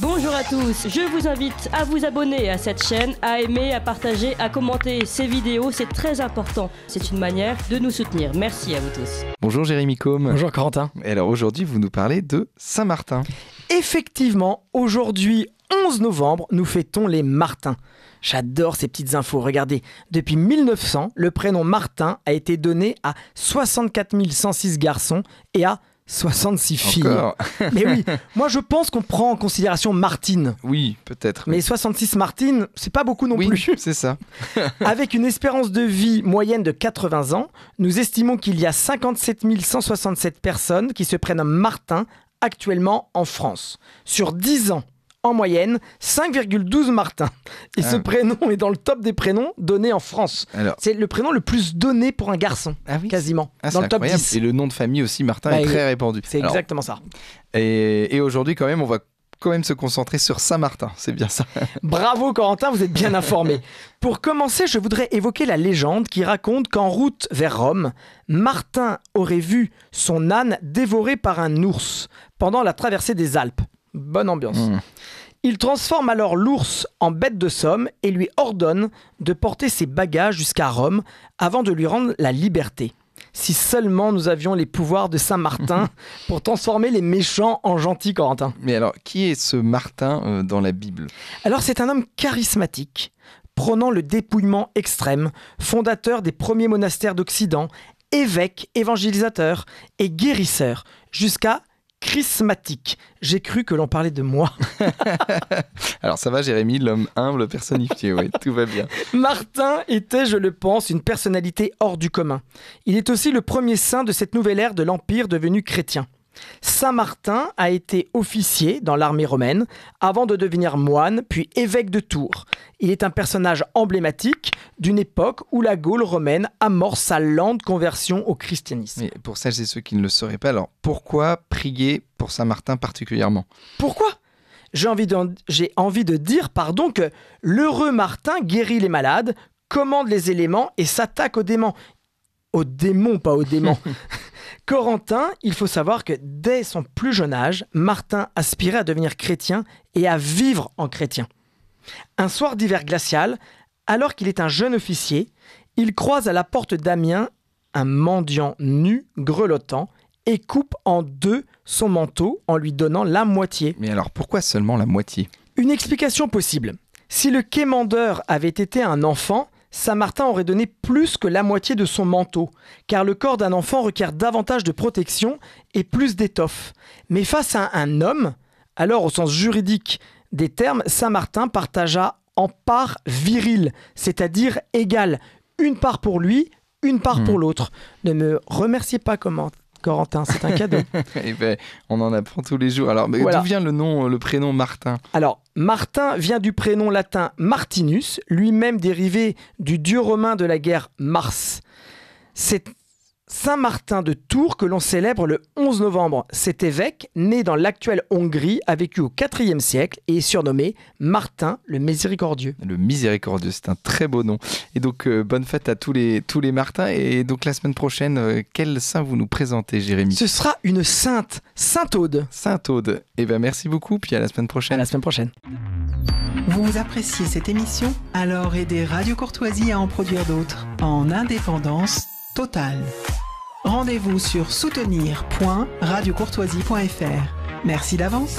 Bonjour à tous, je vous invite à vous abonner à cette chaîne, à aimer, à partager, à commenter ces vidéos, c'est très important. C'est une manière de nous soutenir. Merci à vous tous. Bonjour Jérémy Combe. Bonjour Corentin. Et alors aujourd'hui, vous nous parlez de Saint-Martin. Effectivement, aujourd'hui, 11 novembre, nous fêtons les Martins. J'adore ces petites infos. Regardez, depuis 1900, le prénom Martin a été donné à 64 106 garçons et à 66 filles. Encore Mais oui, moi je pense qu'on prend en considération Martine. Oui, peut-être. Mais 66 Martine, c'est pas beaucoup non oui, plus. c'est ça. Avec une espérance de vie moyenne de 80 ans, nous estimons qu'il y a 57 167 personnes qui se prénomment Martin actuellement en France. Sur 10 ans, en moyenne, 5,12 Martin. Et ce Ah. prénom est dans le top des prénoms donnés en France. C'est le prénom le plus donné pour un garçon, ah oui. quasiment, Ah, dans le top incroyable. 10. Et le nom de famille aussi, Martin, Bah, est très répandu. C'est exactement ça. Et, et aujourd'hui, quand même, on va quand même se concentrer sur Saint-Martin. C'est bien ça. Bravo Corentin, vous êtes bien informé. Pour commencer, je voudrais évoquer la légende qui raconte qu'en route vers Rome, Martin aurait vu son âne dévoré par un ours pendant la traversée des Alpes. Bonne ambiance. Mm. Il transforme alors l'ours en bête de somme et lui ordonne de porter ses bagages jusqu'à Rome avant de lui rendre la liberté. Si seulement nous avions les pouvoirs de Saint-Martin pour transformer les méchants en gentils, Corentin. Mais alors, qui est ce Martin euh, dans la Bible? Alors c'est un homme charismatique, prônant le dépouillement extrême, fondateur des premiers monastères d'Occident, évêque, évangélisateur et guérisseur, jusqu'à charismatique. J'ai cru que l'on parlait de moi. Alors, ça va, Jérémy, l'homme humble personnifié. Oui, tout va bien. Martin était, je le pense, une personnalité hors du commun. Il est aussi le premier saint de cette nouvelle ère de l'Empire devenu chrétien. Saint Martin a été officier dans l'armée romaine avant de devenir moine puis évêque de Tours. Il est un personnage emblématique d'une époque où la Gaule romaine amorce sa lente conversion au christianisme. Mais pour celles et ceux qui ne le sauraient pas, alors pourquoi prier pour Saint-Martin particulièrement? Pourquoi? J'ai envie, de, j'ai envie de dire pardon, que l'heureux Martin guérit les malades, commande les éléments et s'attaque aux démons. Aux démons, pas aux démons. Corentin, il faut savoir que dès son plus jeune âge, Martin aspirait à devenir chrétien et à vivre en chrétien. Un soir d'hiver glacial, alors qu'il est un jeune officier, il croise à la porte d'Amiens un mendiant nu, grelottant, et coupe en deux son manteau en lui donnant la moitié. Mais alors, pourquoi seulement la moitié? Une explication possible. Si le quémandeur avait été un enfant, Saint-Martin aurait donné plus que la moitié de son manteau, car le corps d'un enfant requiert davantage de protection et plus d'étoffe. Mais face à un homme, alors au sens juridique des termes, Saint-Martin partagea en part virile, c'est-à-dire égale, une part pour lui, une part Hmm. pour l'autre. Ne me remerciez pas, comment Corentin, c'est un cadeau. Eh ben, on en apprend tous les jours. Alors, Voilà. d'où vient le nom, euh, le prénom Martin? Alors, Martin vient du prénom latin Martinus, lui-même dérivé du dieu romain de la guerre Mars. C'est Saint Martin de Tours que l'on célèbre le 11 novembre. Cet évêque, né dans l'actuelle Hongrie, a vécu au IVe siècle et est surnommé Martin le Miséricordieux. Le miséricordieux, c'est un très beau nom. Et donc, euh, bonne fête à tous les, tous les Martins. Et donc, la semaine prochaine, euh, quel saint vous nous présentez, Jérémy? Ce sera une sainte, Sainte Aude. Sainte Aude. Eh ben, merci beaucoup, puis à la semaine À prochaine. la semaine prochaine. Vous appréciez cette émission? Alors aidez Radio Courtoisie à en produire d'autres en indépendance totale. Rendez-vous sur soutenir.radiocourtoisie.fr. Merci d'avance.